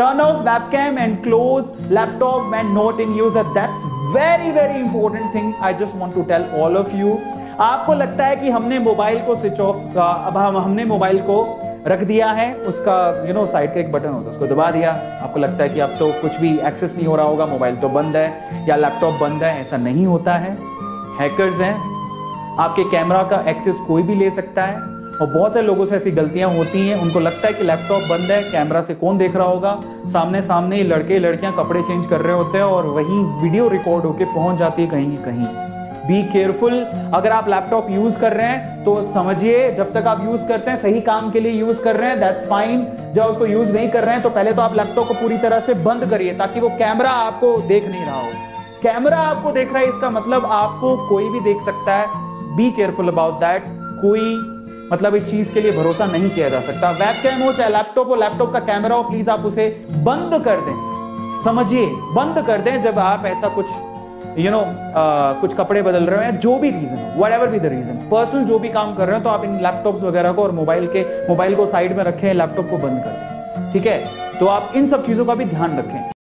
turn off webcam and close laptop when not in use. That's very very important thing i just want to tell all of you. आपको लगता है कि हमने mobile को switch off अब हम, हमने मोबाइल को रख दिया है? उसका यू नो साइड का एक बटन होता है, उसको दबा दिया। आपको लगता है कि अब तो कुछ भी एक्सेस नहीं हो रहा होगा मोबाइल तो बंद है या लैपटॉप बंद है, ऐसा नहीं होता है। हैकर्स हैं, आपके कैमरा का एक्सेस कोई भी ले सकता है। और बहुत से लोगों से ऐसी गलतियाँ होती हैं। उनको लगता है कि लैपटॉप बंद है, कैमरा से कौन देख रहा होगा? सामने सामने ही लड़के लड़कियाँ कपड़े चेंज कर रहे होते हैं और वहीं वीडियो रिकॉर्ड होके पहुँच जाती है कहीं कहीं। बी केयरफुल अगर आप लैपटॉप यूज़ कर रहे हैं तो समझिए, जब तक आप यूज़ करते हैं, सही काम के लिए यूज़ कर रहे हैं दैट्स फाइन जब उसको यूज़ नहीं कर रहे हैं तो पहले तो आप लैपटॉप को पूरी तरह से बंद करिए, ताकि वो कैमरा आपको देख नहीं रहा हो। कैमरा आपको देख रहा है, इसका मतलब आपको कोई भी देख सकता है। बी केयरफुल अबाउट दैट कोई मतलब इस चीज़ के लिए भरोसा नहीं किया जा सकता। वेब कैम हो चाहे लैपटॉप हो लैपटॉप का कैमरा हो प्लीज़ आप उसे बंद कर दें। समझिए बंद कर दें जब आप ऐसा कुछ यू you नो know, कुछ कपड़े बदल रहे हैं जो भी reason whatever be the reason personal जो भी काम कर रहे हो तो आप इन लैपटॉप्स वगैरह को और मोबाइल के मोबाइल को साइड में रखें लैपटॉप को बंद कर दें। ठीक है? तो आप इन सब चीज़ों का भी ध्यान रखें।